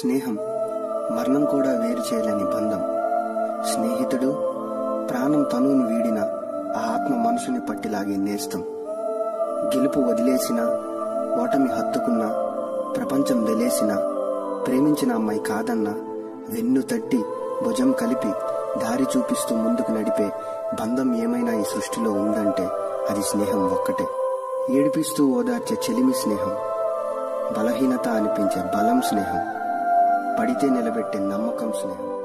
స్నేహం మరణం కూడా వేరు చేయలేని బంధం. స్నేహితుడు ప్రాణం తనువును వీడిన ఆ ఆత్మ మనసుని పట్టిలాగే నేస్తం. గెలుపు వదిలేసిన ఓటమి హత్తుకున్నా ప్రపంచం వెలేసిన ప్రేమించిన అమ్మాయి కాదన్నా వెన్ను తట్టి భుజం కలిపి దారి చూపిస్తూ ముందుకు నడిపే బంధం ఏమైనా ఈ సృష్టిలో ఉందంటే అది స్నేహం ఒక్కటే. ఏడిపిస్తూ ఓదార్చే చెలిమి స్నేహం బలహీనత అనిపించే బలం స్నేహం. పడితే నిలబెట్టే నమ్మకం స్నేహం.